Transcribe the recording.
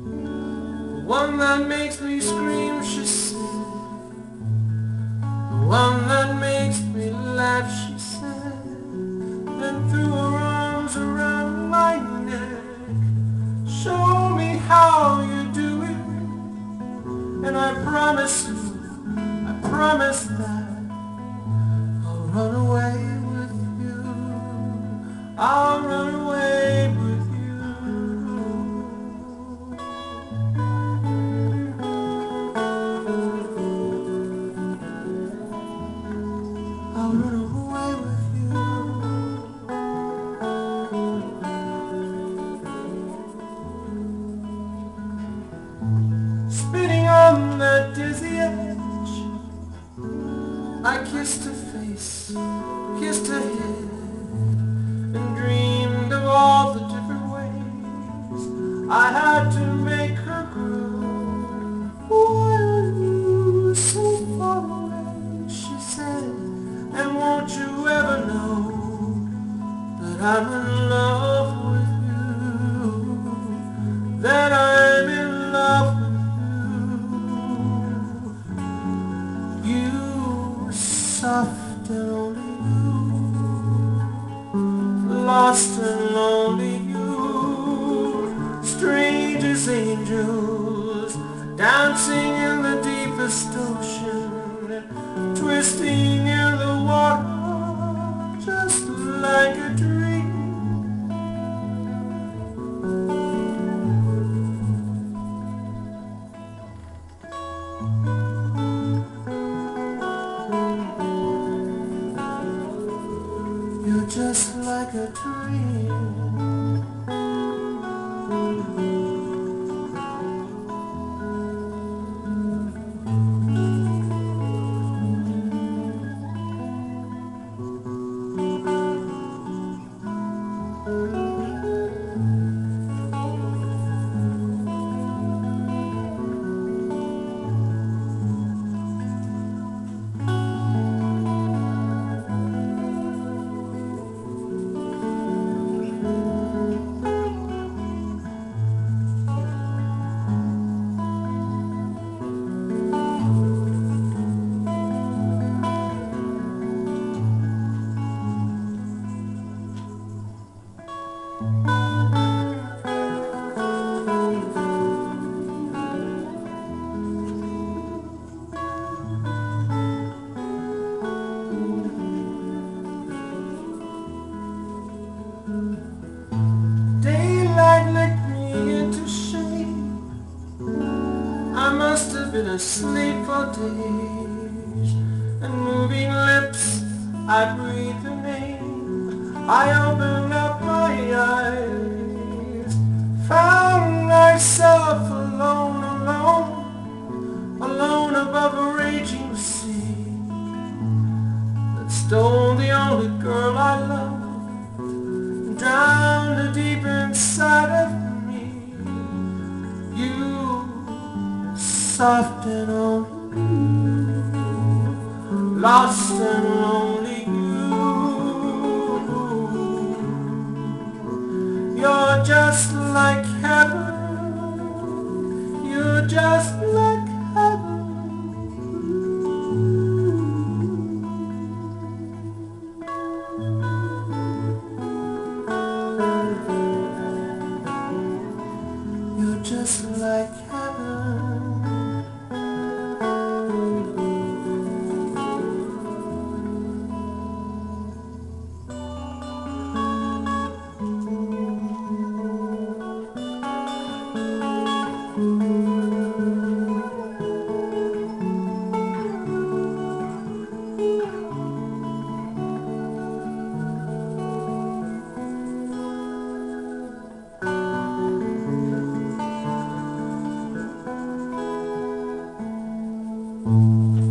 the one that makes me scream, she said. The one that makes me laugh, kissed her face, kissed her head, and dreamed of all the different ways I had to lost and lonely you, strangers, angels, dancing just like a dream. Been asleep for days. And moving lips, I breathe her name. I open up my eyes. Found myself alone, alone, alone soft and only, lost and lonely you. You're just like heaven. You're just like heaven. You're just like heaven. Thank